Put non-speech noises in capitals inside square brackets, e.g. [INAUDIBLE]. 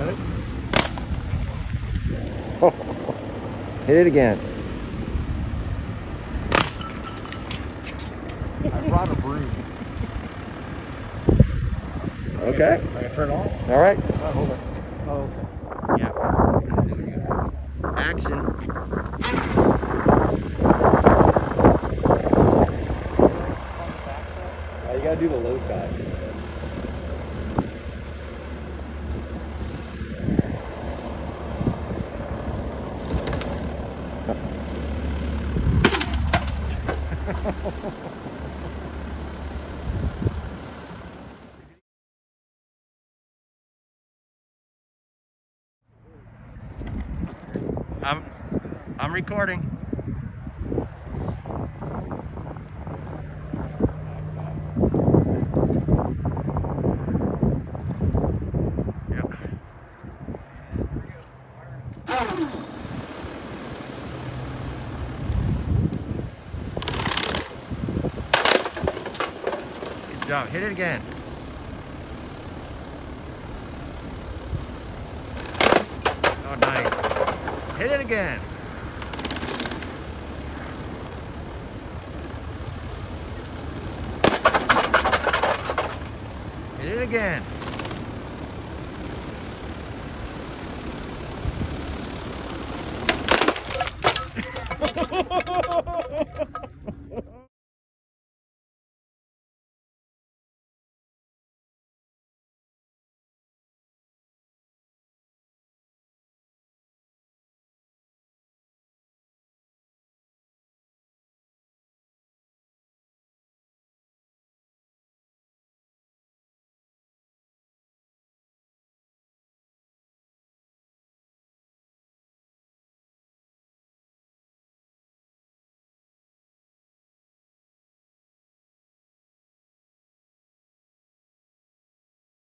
Ready? [LAUGHS] Hit it again. I brought a broom. Okay. I can turn it on? All right. Oh, hold on. Oh, okay. Yeah. Action. You gotta do the low side. [LAUGHS] I'm I'm recording. Yep. Job. Hit it again. Oh, nice. Hit it again. Hit it again.